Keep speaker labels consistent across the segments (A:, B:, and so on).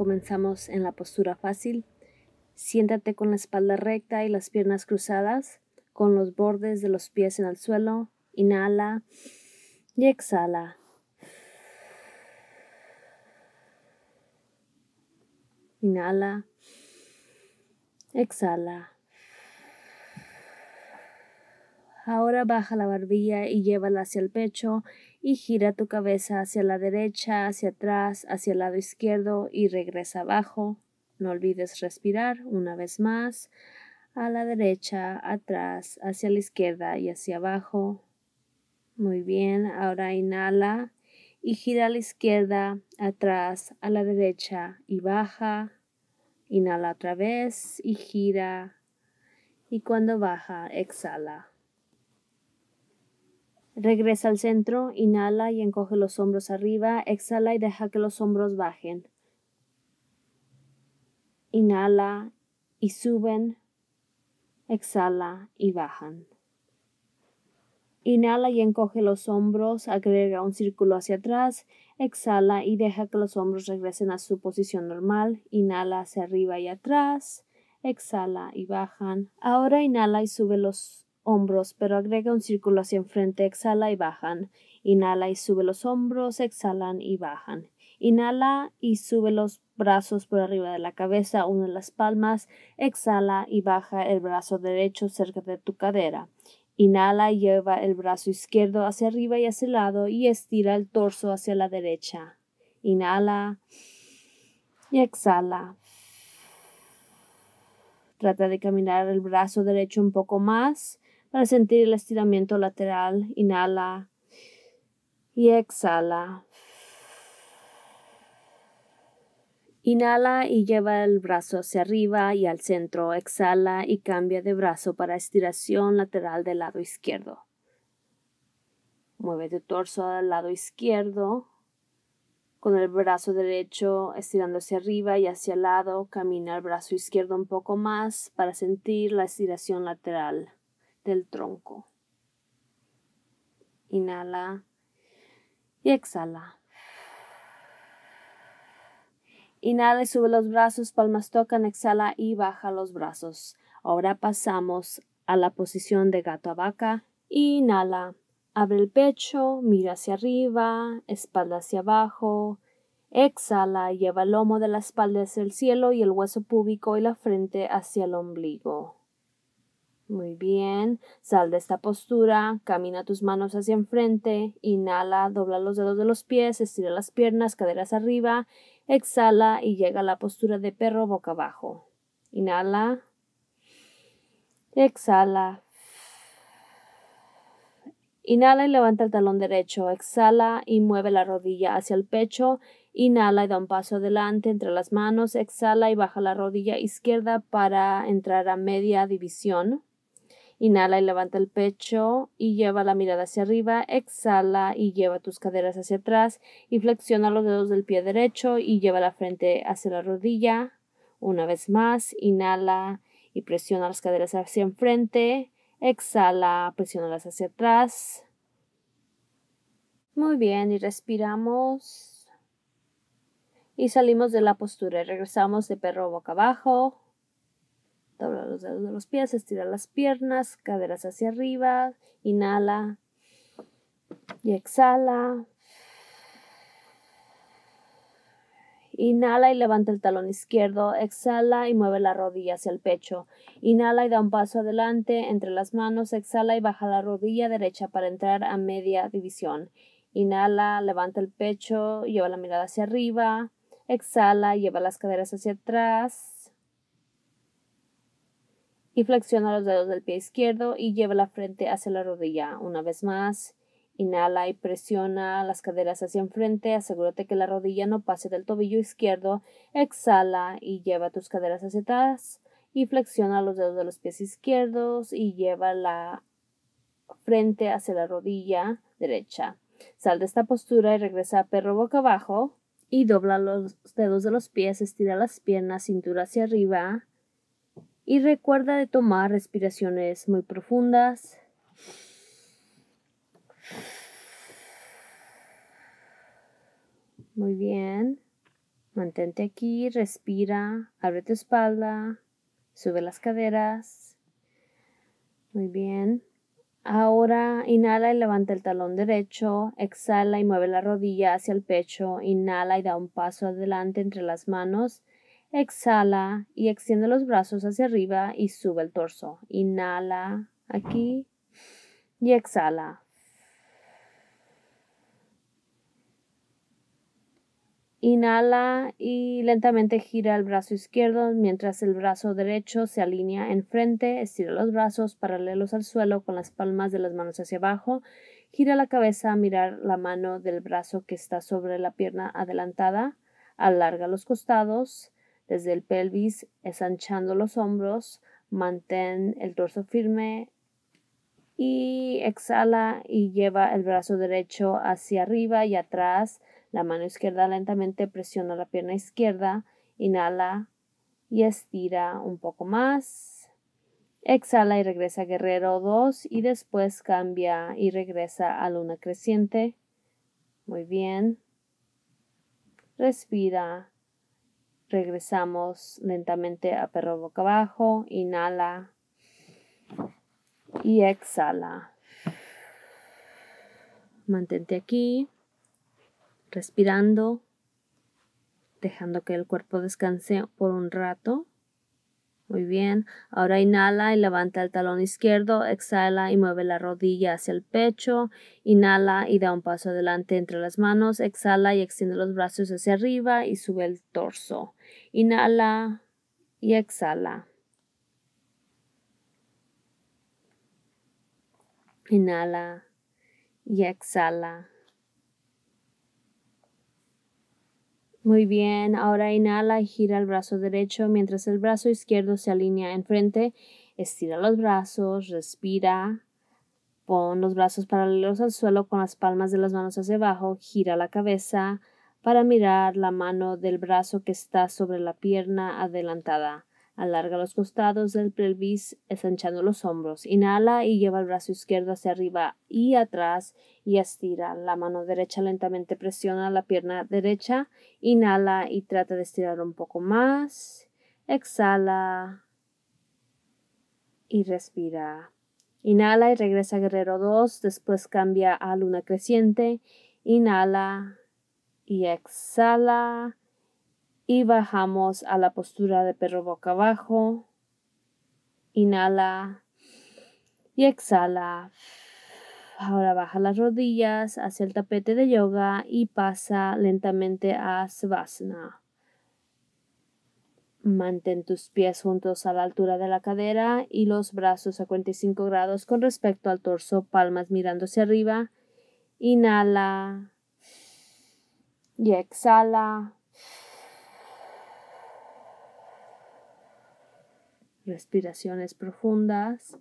A: comenzamos en la postura fácil. Siéntate con la espalda recta y las piernas cruzadas, con los bordes de los pies en el suelo. Inhala y exhala. Inhala. Exhala. Ahora baja la barbilla y llévala hacia el pecho y gira tu cabeza hacia la derecha, hacia atrás, hacia el lado izquierdo y regresa abajo. No olvides respirar una vez más a la derecha, atrás, hacia la izquierda y hacia abajo. Muy bien, ahora inhala y gira a la izquierda, atrás, a la derecha y baja. Inhala otra vez y gira. Y cuando baja, exhala. Regresa al centro, inhala y encoge los hombros arriba, exhala y deja que los hombros bajen. Inhala y suben, exhala y bajan. Inhala y encoge los hombros, agrega un círculo hacia atrás, exhala y deja que los hombros regresen a su posición normal. Inhala hacia arriba y atrás, exhala y bajan. Ahora inhala y sube los hombros, pero agrega un círculo hacia enfrente, exhala y bajan. Inhala y sube los hombros, exhalan y bajan. Inhala y sube los brazos por arriba de la cabeza, une las palmas, exhala y baja el brazo derecho cerca de tu cadera. Inhala y lleva el brazo izquierdo hacia arriba y hacia el lado y estira el torso hacia la derecha. Inhala y exhala. Trata de caminar el brazo derecho un poco más para sentir el estiramiento lateral. Inhala y exhala. Inhala y lleva el brazo hacia arriba y al centro. Exhala y cambia de brazo para estiración lateral del lado izquierdo. Mueve tu torso al lado izquierdo. Con el brazo derecho estirando hacia arriba y hacia el lado, camina el brazo izquierdo un poco más para sentir la estiración lateral del tronco. Inhala y exhala. Inhala y sube los brazos, palmas tocan, exhala y baja los brazos. Ahora pasamos a la posición de gato a vaca. Inhala, abre el pecho, mira hacia arriba, espalda hacia abajo. Exhala, lleva el lomo de la espalda hacia el cielo y el hueso púbico y la frente hacia el ombligo. Muy bien. Sal de esta postura, camina tus manos hacia enfrente, inhala, dobla los dedos de los pies, estira las piernas, caderas arriba, exhala y llega a la postura de perro boca abajo. Inhala, exhala. Inhala y levanta el talón derecho, exhala y mueve la rodilla hacia el pecho, inhala y da un paso adelante entre las manos, exhala y baja la rodilla izquierda para entrar a media división. Inhala y levanta el pecho y lleva la mirada hacia arriba. Exhala y lleva tus caderas hacia atrás y flexiona los dedos del pie derecho y lleva la frente hacia la rodilla. Una vez más, inhala y presiona las caderas hacia enfrente. Exhala, las hacia atrás. Muy bien, y respiramos. Y salimos de la postura. Regresamos de perro boca abajo. Dobla los dedos de los pies, estira las piernas, caderas hacia arriba, inhala y exhala. Inhala y levanta el talón izquierdo, exhala y mueve la rodilla hacia el pecho. Inhala y da un paso adelante entre las manos, exhala y baja la rodilla derecha para entrar a media división. Inhala, levanta el pecho, lleva la mirada hacia arriba, exhala, lleva las caderas hacia atrás, y flexiona los dedos del pie izquierdo y lleva la frente hacia la rodilla. Una vez más, inhala y presiona las caderas hacia enfrente. Asegúrate que la rodilla no pase del tobillo izquierdo. Exhala y lleva tus caderas hacia atrás y flexiona los dedos de los pies izquierdos y lleva la frente hacia la rodilla derecha. Sal de esta postura y regresa a perro boca abajo y dobla los dedos de los pies, estira las piernas, cintura hacia arriba y recuerda de tomar respiraciones muy profundas. Muy bien. Mantente aquí, respira, abre tu espalda, sube las caderas. Muy bien. Ahora inhala y levanta el talón derecho, exhala y mueve la rodilla hacia el pecho, inhala y da un paso adelante entre las manos, exhala y extiende los brazos hacia arriba y sube el torso. Inhala aquí y exhala. Inhala y lentamente gira el brazo izquierdo mientras el brazo derecho se alinea enfrente. Estira los brazos paralelos al suelo con las palmas de las manos hacia abajo. Gira la cabeza a mirar la mano del brazo que está sobre la pierna adelantada. Alarga los costados desde el pelvis, ensanchando los hombros. Mantén el torso firme y exhala y lleva el brazo derecho hacia arriba y atrás la mano izquierda lentamente presiona la pierna izquierda, inhala y estira un poco más. Exhala y regresa guerrero 2 y después cambia y regresa a luna creciente. Muy bien. Respira. Regresamos lentamente a perro boca abajo. Inhala y exhala. Mantente aquí respirando, dejando que el cuerpo descanse por un rato. Muy bien. Ahora inhala y levanta el talón izquierdo, exhala y mueve la rodilla hacia el pecho, inhala y da un paso adelante entre las manos, exhala y extiende los brazos hacia arriba y sube el torso. Inhala y exhala. Inhala y exhala. Muy bien, ahora inhala y gira el brazo derecho mientras el brazo izquierdo se alinea enfrente. Estira los brazos, respira. Pon los brazos paralelos al suelo con las palmas de las manos hacia abajo. Gira la cabeza para mirar la mano del brazo que está sobre la pierna adelantada. Alarga los costados del pelvis, ensanchando los hombros. Inhala y lleva el brazo izquierdo hacia arriba y atrás y estira. La mano derecha lentamente presiona la pierna derecha. Inhala y trata de estirar un poco más. Exhala y respira. Inhala y regresa a guerrero 2. Después cambia a luna creciente. Inhala y exhala y bajamos a la postura de perro boca abajo. Inhala y exhala. Ahora baja las rodillas hacia el tapete de yoga y pasa lentamente a Savasana. Mantén tus pies juntos a la altura de la cadera y los brazos a 45 grados con respecto al torso, palmas mirando hacia arriba. Inhala y exhala. respiraciones profundas.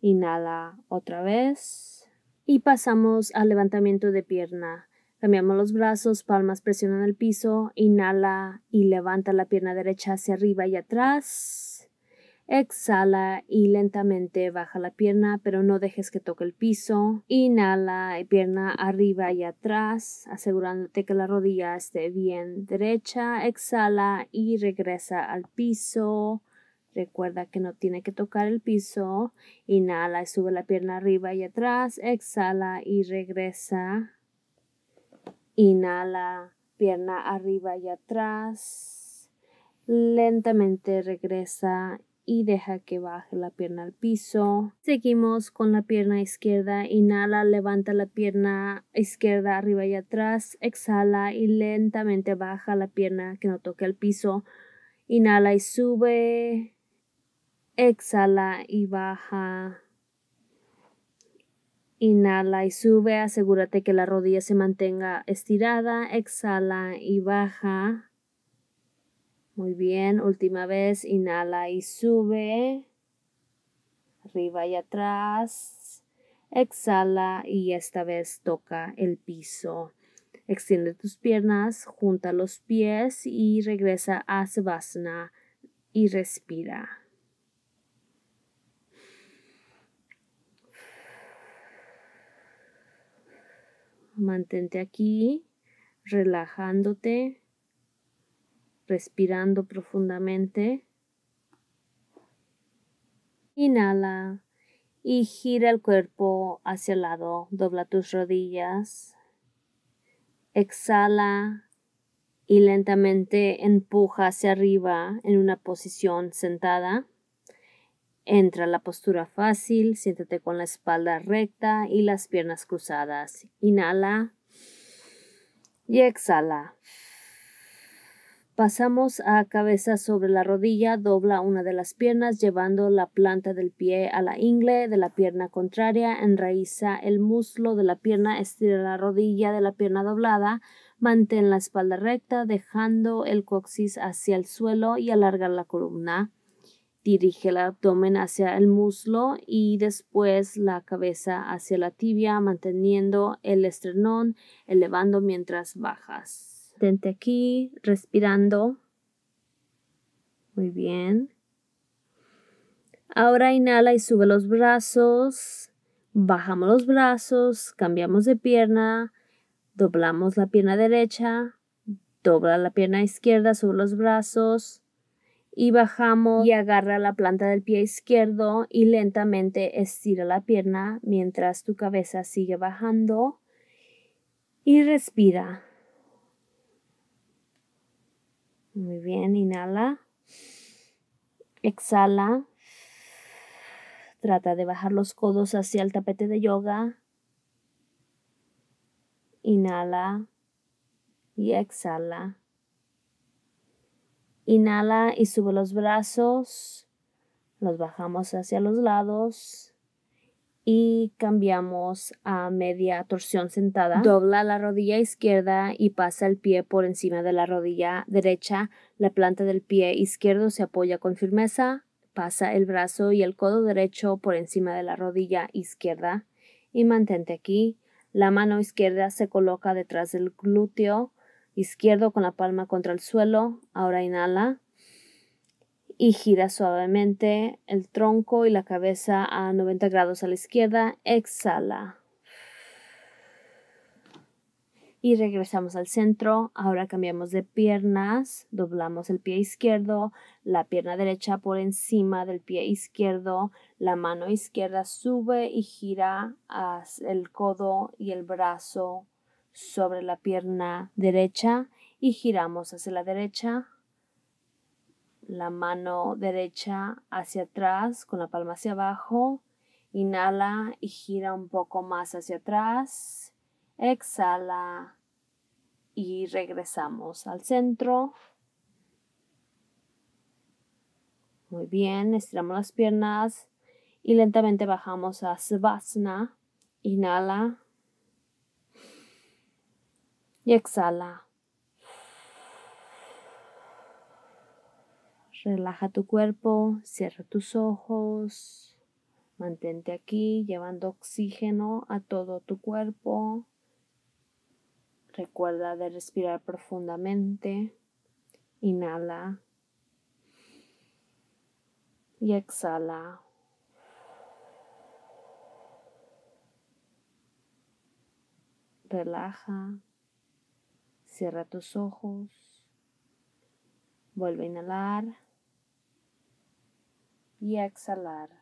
A: Inhala otra vez. Y pasamos al levantamiento de pierna. Cambiamos los brazos, palmas presionan el piso. Inhala y levanta la pierna derecha hacia arriba y atrás. Exhala y lentamente baja la pierna, pero no dejes que toque el piso. Inhala y pierna arriba y atrás, asegurándote que la rodilla esté bien derecha. Exhala y regresa al piso. Recuerda que no tiene que tocar el piso. Inhala y sube la pierna arriba y atrás. Exhala y regresa. Inhala, pierna arriba y atrás. Lentamente regresa y deja que baje la pierna al piso. Seguimos con la pierna izquierda. Inhala, levanta la pierna izquierda arriba y atrás. Exhala y lentamente baja la pierna que no toque el piso. Inhala y sube. Exhala y baja. Inhala y sube. Asegúrate que la rodilla se mantenga estirada. Exhala y baja. Muy bien. Última vez. Inhala y sube. Arriba y atrás. Exhala y esta vez toca el piso. Extiende tus piernas, junta los pies y regresa a Savasana y respira. Mantente aquí, relajándote. Respirando profundamente. Inhala y gira el cuerpo hacia el lado, dobla tus rodillas. Exhala y lentamente empuja hacia arriba en una posición sentada. Entra a la postura fácil, siéntate con la espalda recta y las piernas cruzadas. Inhala y exhala. Pasamos a cabeza sobre la rodilla, dobla una de las piernas llevando la planta del pie a la ingle de la pierna contraria, enraiza el muslo de la pierna, estira la rodilla de la pierna doblada, mantén la espalda recta dejando el coxis hacia el suelo y alarga la columna. Dirige el abdomen hacia el muslo y después la cabeza hacia la tibia, manteniendo el esternón elevando mientras bajas. Aquí, respirando. Muy bien. Ahora inhala y sube los brazos. Bajamos los brazos, cambiamos de pierna, doblamos la pierna derecha, dobla la pierna izquierda, sube los brazos y bajamos y agarra la planta del pie izquierdo y lentamente estira la pierna mientras tu cabeza sigue bajando y respira. Muy bien, inhala. Exhala. Trata de bajar los codos hacia el tapete de yoga. Inhala y exhala. Inhala y sube los brazos. Los bajamos hacia los lados y cambiamos a media torsión sentada. Dobla la rodilla izquierda y pasa el pie por encima de la rodilla derecha. La planta del pie izquierdo se apoya con firmeza. Pasa el brazo y el codo derecho por encima de la rodilla izquierda y mantente aquí. La mano izquierda se coloca detrás del glúteo izquierdo con la palma contra el suelo. Ahora inhala y gira suavemente el tronco y la cabeza a 90 grados a la izquierda. Exhala. Y regresamos al centro. Ahora cambiamos de piernas. Doblamos el pie izquierdo, la pierna derecha por encima del pie izquierdo. La mano izquierda sube y gira el codo y el brazo sobre la pierna derecha y giramos hacia la derecha la mano derecha hacia atrás con la palma hacia abajo. Inhala y gira un poco más hacia atrás. Exhala y regresamos al centro. Muy bien, estiramos las piernas y lentamente bajamos a Savasana. Inhala y exhala. Relaja tu cuerpo, cierra tus ojos, mantente aquí llevando oxígeno a todo tu cuerpo. Recuerda de respirar profundamente. Inhala y exhala. Relaja, cierra tus ojos, vuelve a inhalar y exhalar.